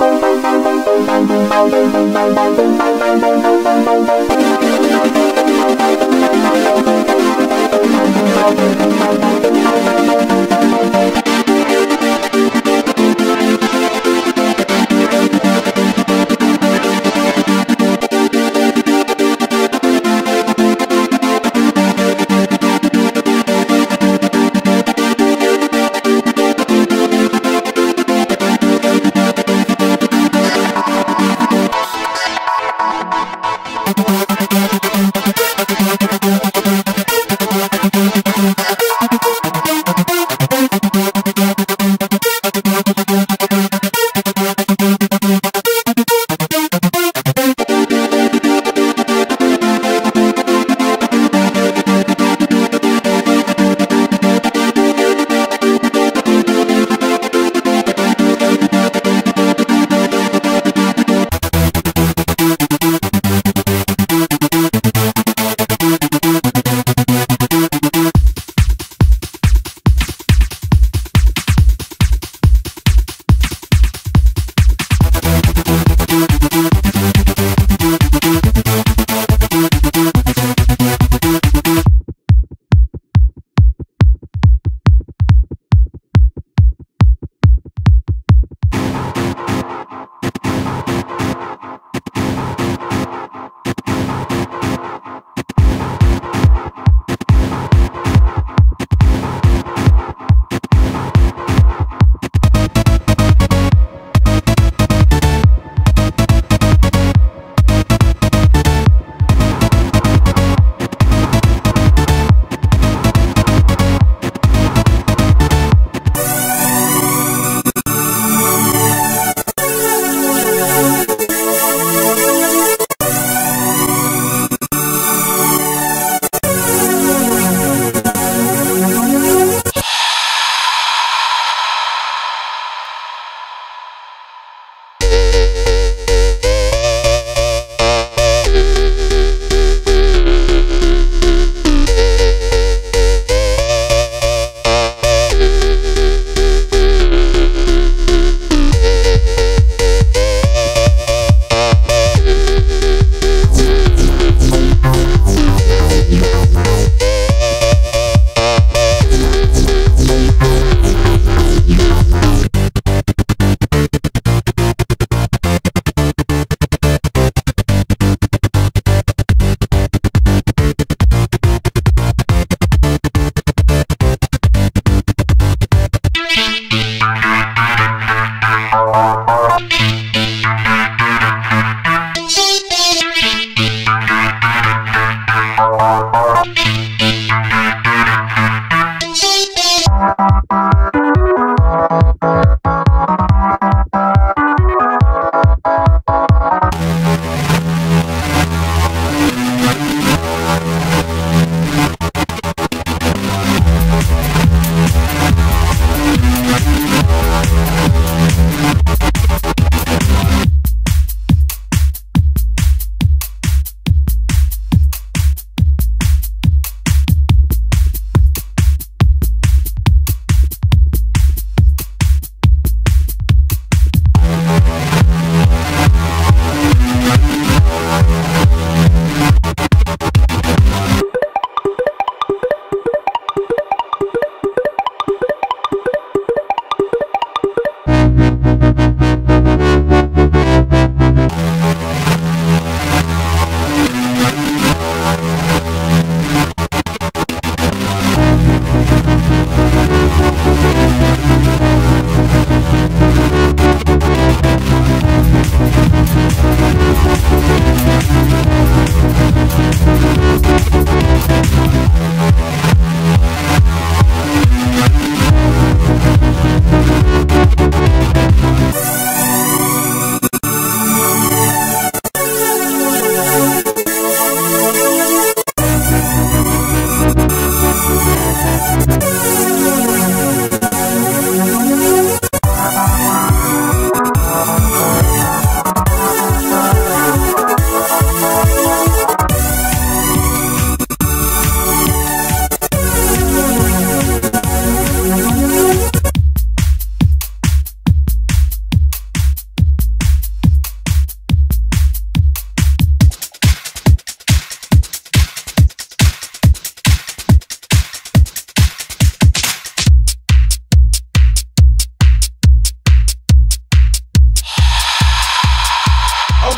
Bye.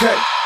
Okay.